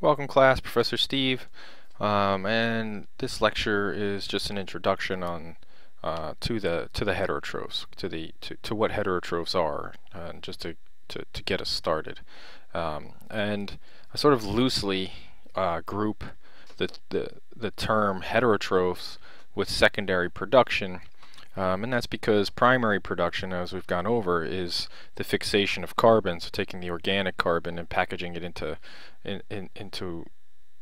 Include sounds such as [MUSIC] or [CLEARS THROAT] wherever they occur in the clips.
Welcome class, Professor Steve, um, and this lecture is just an introduction on uh, to the to the heterotrophs, to the to, to what heterotrophs are, uh, just to, to, to get us started. Um, and I sort of loosely uh, group the, the the term heterotrophs with secondary production um, and that's because primary production, as we've gone over, is the fixation of carbon, so taking the organic carbon and packaging it into, in, in, into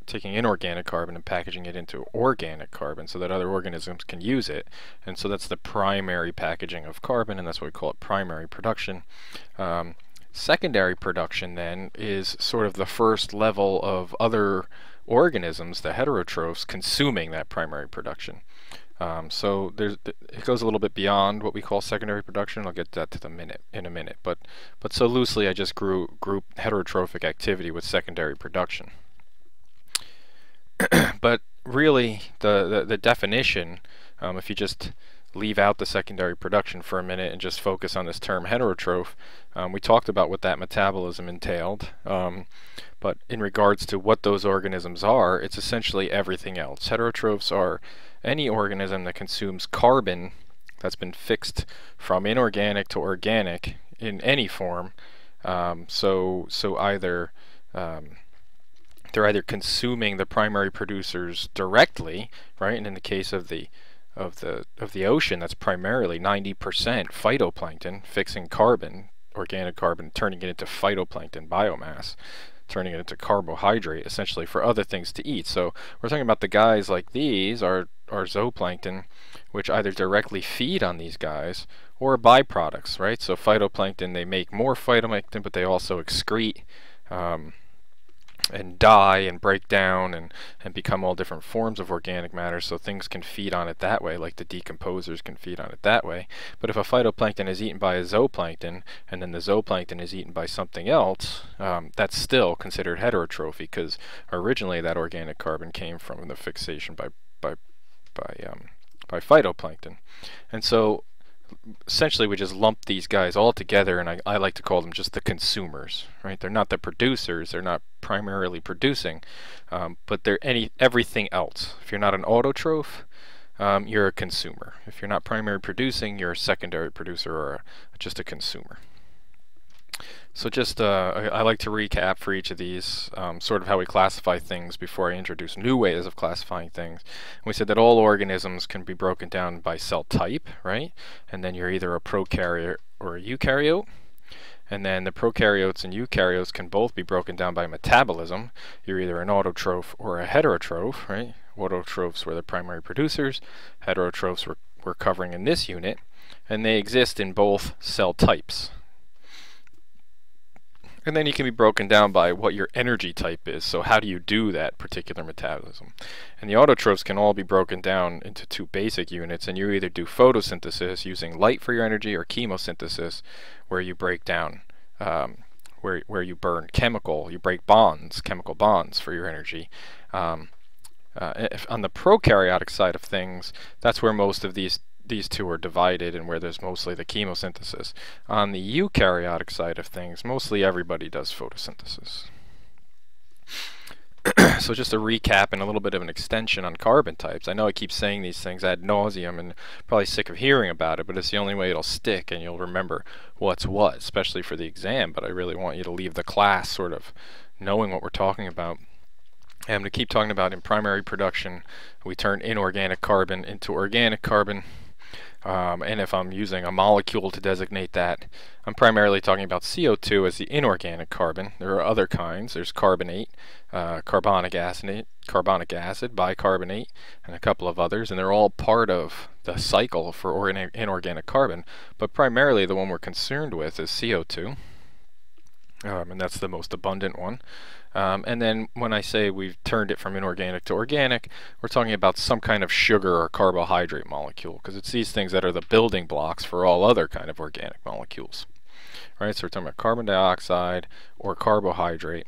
taking inorganic carbon and packaging it into organic carbon so that other organisms can use it. And so that's the primary packaging of carbon, and that's what we call it primary production. Um, secondary production then is sort of the first level of other organisms, the heterotrophs, consuming that primary production. Um, so there's it goes a little bit beyond what we call secondary production. I'll get that to the minute in a minute. But but so loosely, I just grew group heterotrophic activity with secondary production. [CLEARS THROAT] but really, the, the, the definition, um, if you just leave out the secondary production for a minute and just focus on this term heterotroph, um, we talked about what that metabolism entailed. Um, but in regards to what those organisms are, it's essentially everything else. Heterotrophs are any organism that consumes carbon that's been fixed from inorganic to organic in any form. Um, so, so either um, they're either consuming the primary producers directly, right? And in the case of the of the of the ocean, that's primarily 90% phytoplankton fixing carbon, organic carbon, turning it into phytoplankton biomass turning it into carbohydrate essentially for other things to eat. So we're talking about the guys like these are are zooplankton, which either directly feed on these guys or byproducts, right? So phytoplankton, they make more phytoplankton, but they also excrete um, and die and break down and, and become all different forms of organic matter so things can feed on it that way, like the decomposers can feed on it that way. But if a phytoplankton is eaten by a zooplankton and then the zooplankton is eaten by something else, um, that's still considered heterotrophy because originally that organic carbon came from the fixation by, by by um, by phytoplankton. And so essentially we just lump these guys all together and I, I like to call them just the consumers right? They're not the producers. They're not primarily producing um, but they're any everything else. If you're not an autotroph um, you're a consumer. If you're not primary producing you're a secondary producer or a, just a consumer so just, uh, I, like to recap for each of these, um, sort of how we classify things before I introduce new ways of classifying things. We said that all organisms can be broken down by cell type, right? And then you're either a prokaryote or a eukaryote. And then the prokaryotes and eukaryotes can both be broken down by metabolism. You're either an autotroph or a heterotroph, right? Autotrophs were the primary producers. Heterotrophs were, were covering in this unit. And they exist in both cell types. And then you can be broken down by what your energy type is. So how do you do that particular metabolism? And the autotrophs can all be broken down into two basic units. And you either do photosynthesis using light for your energy or chemosynthesis where you break down, um, where, where you burn chemical, you break bonds, chemical bonds for your energy. Um, uh, on the prokaryotic side of things, that's where most of these these two are divided and where there's mostly the chemosynthesis. On the eukaryotic side of things, mostly everybody does photosynthesis. [CLEARS THROAT] so just a recap and a little bit of an extension on carbon types. I know I keep saying these things ad nauseum and probably sick of hearing about it, but it's the only way it'll stick and you'll remember what's what, especially for the exam, but I really want you to leave the class sort of knowing what we're talking about. Going to keep talking about in primary production, we turn inorganic carbon into organic carbon. Um, and if I'm using a molecule to designate that, I'm primarily talking about CO2 as the inorganic carbon. There are other kinds. There's carbonate, uh, carbonic acid, carbonic acid, bicarbonate, and a couple of others, and they're all part of the cycle for inorganic carbon. But primarily the one we're concerned with is CO2, um, and that's the most abundant one. Um, and then when I say we've turned it from inorganic to organic, we're talking about some kind of sugar or carbohydrate molecule because it's these things that are the building blocks for all other kind of organic molecules. Right, so we're talking about carbon dioxide or carbohydrate.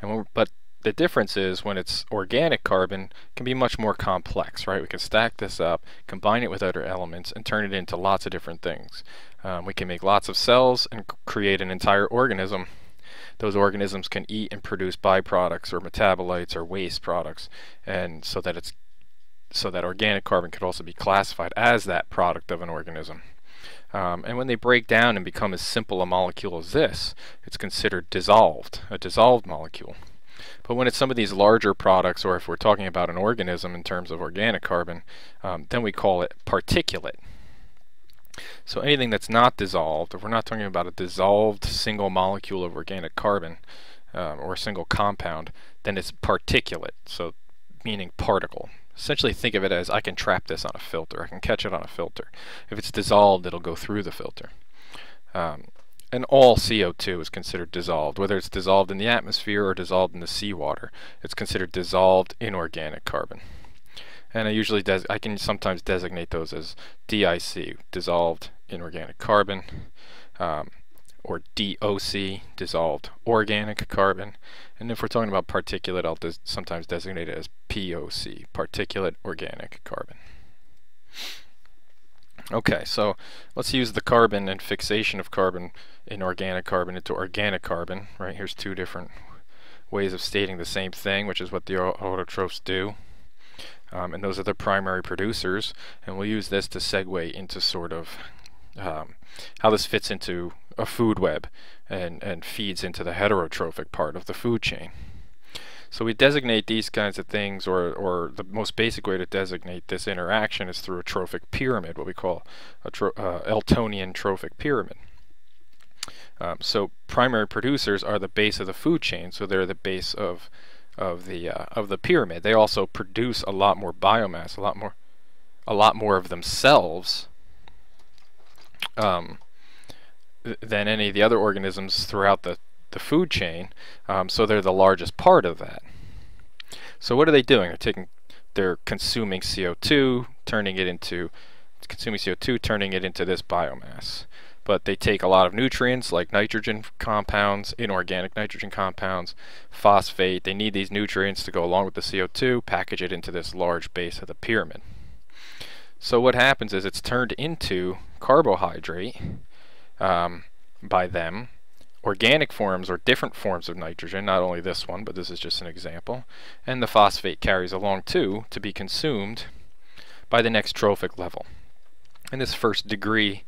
And but the difference is when it's organic carbon can be much more complex, right? We can stack this up, combine it with other elements, and turn it into lots of different things. Um, we can make lots of cells and create an entire organism those organisms can eat and produce byproducts or metabolites or waste products, and so that it's so that organic carbon could also be classified as that product of an organism. Um, and when they break down and become as simple a molecule as this, it's considered dissolved, a dissolved molecule. But when it's some of these larger products, or if we're talking about an organism in terms of organic carbon, um, then we call it particulate. So anything that's not dissolved, if we're not talking about a dissolved single molecule of organic carbon um, or a single compound, then it's particulate, so meaning particle. Essentially think of it as I can trap this on a filter, I can catch it on a filter. If it's dissolved, it'll go through the filter. Um, and all CO2 is considered dissolved, whether it's dissolved in the atmosphere or dissolved in the seawater. It's considered dissolved inorganic carbon. And I usually I can sometimes designate those as DIC, dissolved inorganic carbon, um, or DOC, dissolved organic carbon. And if we're talking about particulate, I'll des sometimes designate it as POC, particulate organic carbon. Okay, so let's use the carbon and fixation of carbon in organic carbon into organic carbon. Right, here's two different ways of stating the same thing, which is what the autotrophs do. Um, and those are the primary producers. And we'll use this to segue into sort of um, how this fits into a food web and, and feeds into the heterotrophic part of the food chain. So we designate these kinds of things, or, or the most basic way to designate this interaction is through a trophic pyramid, what we call a tro uh, Eltonian trophic pyramid. Um, so primary producers are the base of the food chain, so they're the base of of the uh, of the pyramid. They also produce a lot more biomass, a lot more a lot more of themselves um, than any of the other organisms throughout the the food chain, um, so they're the largest part of that. So what are they doing? They're taking, they're consuming CO2, turning it into, consuming CO2, turning it into this biomass. But they take a lot of nutrients like nitrogen compounds, inorganic nitrogen compounds, phosphate. They need these nutrients to go along with the CO2, package it into this large base of the pyramid. So what happens is it's turned into carbohydrate um, by them, organic forms or different forms of nitrogen, not only this one, but this is just an example, and the phosphate carries along too to be consumed by the next trophic level. And this first degree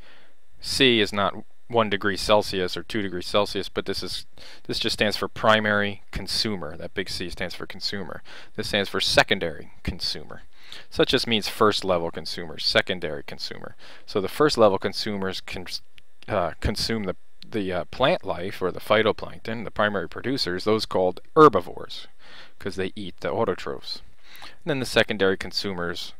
C is not 1 degree Celsius or 2 degrees Celsius, but this is this just stands for primary consumer. That big C stands for consumer. This stands for secondary consumer. So it just means first level consumers, secondary consumer. So the first level consumers can uh, consume the the uh, plant life or the phytoplankton, the primary producers, those called herbivores because they eat the autotrophs. And then the secondary consumers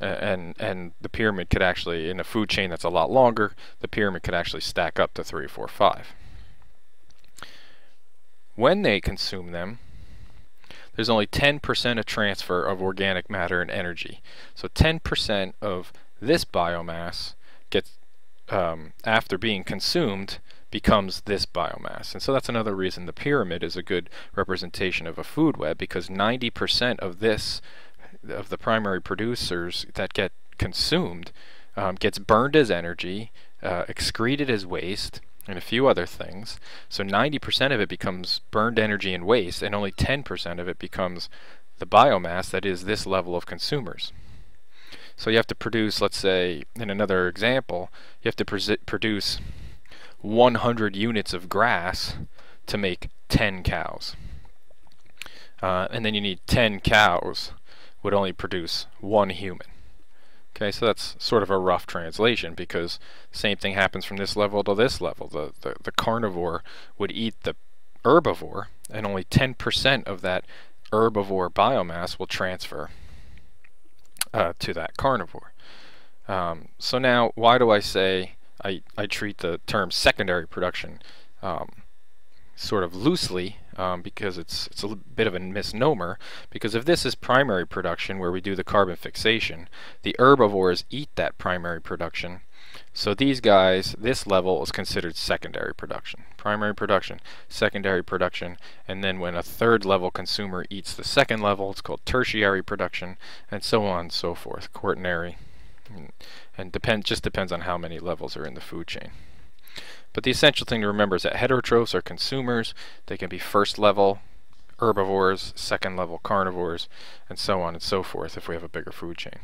and and the pyramid could actually in a food chain that's a lot longer, the pyramid could actually stack up to three, four, five. When they consume them, there's only 10% of transfer of organic matter and energy. So 10% of this biomass gets um, after being consumed becomes this biomass. And so that's another reason the pyramid is a good representation of a food web because 90% of this, of the primary producers that get consumed, um, gets burned as energy, uh, excreted as waste, and a few other things. So 90% of it becomes burned energy and waste, and only 10% of it becomes the biomass that is this level of consumers. So you have to produce, let's say, in another example, you have to produce 100 units of grass to make 10 cows. Uh, and then you need 10 cows would only produce one human. Okay, so that's sort of a rough translation because same thing happens from this level to this level. The, the, the carnivore would eat the herbivore and only 10% of that herbivore biomass will transfer uh, to that carnivore. Um, so now, why do I say I, I treat the term secondary production um, sort of loosely um, because it's it's a bit of a misnomer because if this is primary production where we do the carbon fixation the herbivores eat that primary production so these guys this level is considered secondary production primary production secondary production and then when a third level consumer eats the second level it's called tertiary production and so on and so forth quaternary and depend just depends on how many levels are in the food chain. But the essential thing to remember is that heterotrophs are consumers. They can be first level herbivores, second level carnivores, and so on and so forth if we have a bigger food chain.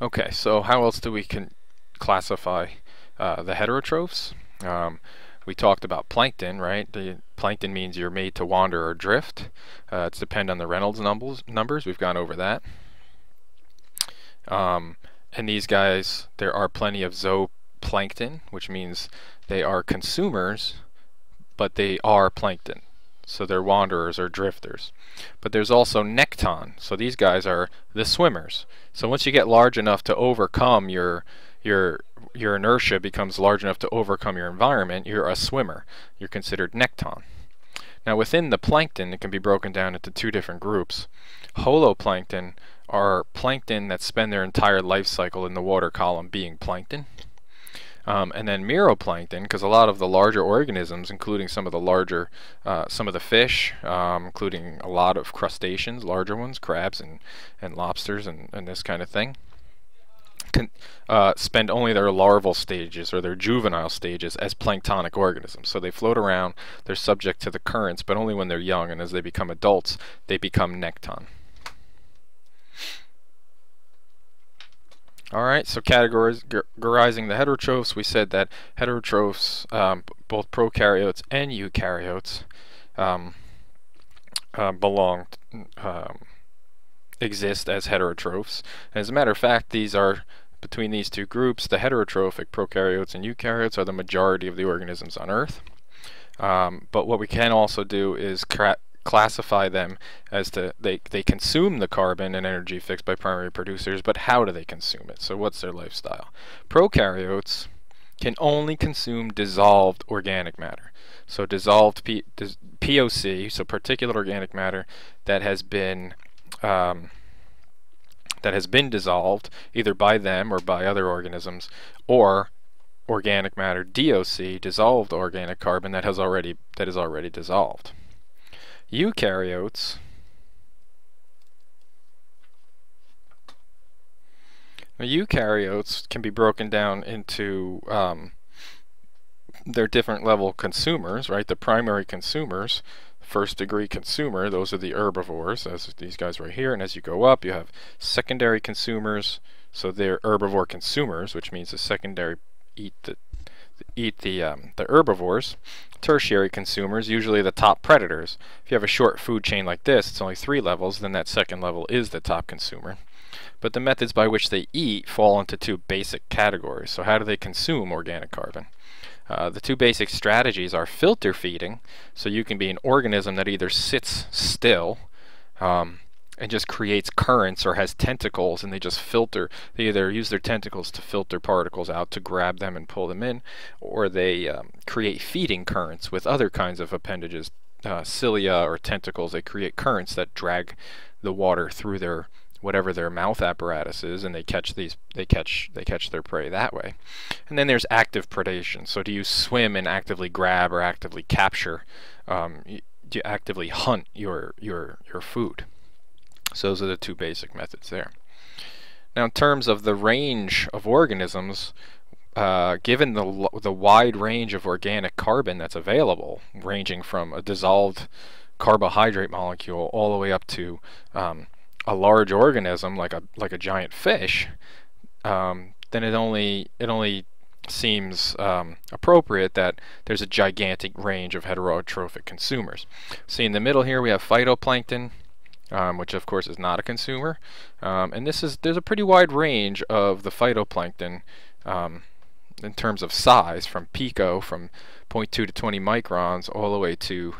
Okay, so how else do we can classify uh, the heterotrophs? Um, we talked about plankton, right? The plankton means you're made to wander or drift. Uh, it's depend on the Reynolds numbers. Numbers we've gone over that. Um, and these guys, there are plenty of zooplankton, which means they are consumers, but they are plankton. So they're wanderers or drifters. But there's also nekton. So these guys are the swimmers. So once you get large enough to overcome your your your inertia becomes large enough to overcome your environment, you're a swimmer. You're considered nekton. Now within the plankton, it can be broken down into two different groups. Holoplankton are plankton that spend their entire life cycle in the water column being plankton. Um, and then meroplankton, because a lot of the larger organisms, including some of the larger, uh, some of the fish, um, including a lot of crustaceans, larger ones, crabs and, and lobsters and, and this kind of thing, can uh, spend only their larval stages or their juvenile stages as planktonic organisms. So they float around, they're subject to the currents, but only when they're young, and as they become adults, they become nekton. Alright, so categorizing the heterotrophs, we said that heterotrophs, um, both prokaryotes and eukaryotes, um, uh, belong, um, exist as heterotrophs. As a matter of fact, these are, between these two groups, the heterotrophic prokaryotes and eukaryotes are the majority of the organisms on Earth. Um, but what we can also do is classify them as to they, they consume the carbon and energy fixed by primary producers, but how do they consume it? So what's their lifestyle? Prokaryotes can only consume dissolved organic matter. So dissolved P, dis, POC, so particulate organic matter that has been um, that has been dissolved either by them or by other organisms, or organic matter DOC, dissolved organic carbon that has already that is already dissolved. Eukaryotes eukaryotes can be broken down into um, their different level consumers, right? The primary consumers, first degree consumer, those are the herbivores, as these guys right here. And as you go up, you have secondary consumers, so they're herbivore consumers, which means the secondary eat the eat the um, the herbivores tertiary consumers, usually the top predators. If you have a short food chain like this, it's only three levels, then that second level is the top consumer. But the methods by which they eat fall into two basic categories. So how do they consume organic carbon? Uh, the two basic strategies are filter feeding, so you can be an organism that either sits still, um, and just creates currents or has tentacles and they just filter they either use their tentacles to filter particles out to grab them and pull them in or they um, create feeding currents with other kinds of appendages uh, cilia or tentacles. They create currents that drag the water through their whatever their mouth apparatus is and they catch these they catch they catch their prey that way. And then there's active predation. So do you swim and actively grab or actively capture um, do you actively hunt your your your food so those are the two basic methods there. Now in terms of the range of organisms, uh, given the, the wide range of organic carbon that's available, ranging from a dissolved carbohydrate molecule all the way up to um, a large organism like a like a giant fish, um, then it only it only seems um, appropriate that there's a gigantic range of heterotrophic consumers. See in the middle here we have phytoplankton, um, which of course is not a consumer. Um, and this is there's a pretty wide range of the phytoplankton um, in terms of size, from pico, from 0.2 to 20 microns, all the way to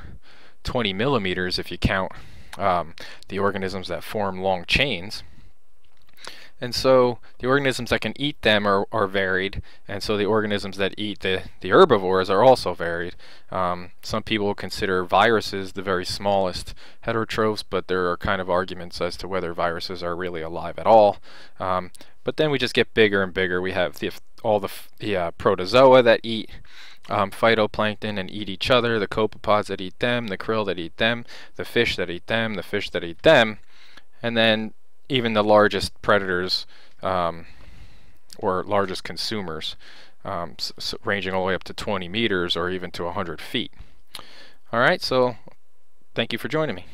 20 millimeters if you count um, the organisms that form long chains. And so the organisms that can eat them are, are varied, and so the organisms that eat the, the herbivores are also varied. Um, some people consider viruses the very smallest heterotrophs, but there are kind of arguments as to whether viruses are really alive at all. Um, but then we just get bigger and bigger. We have the, all the, the uh, protozoa that eat um, phytoplankton and eat each other, the copepods that eat them, the krill that eat them, the fish that eat them, the fish that eat them, and then even the largest predators um, or largest consumers um, ranging all the way up to 20 meters or even to 100 feet. All right, so thank you for joining me.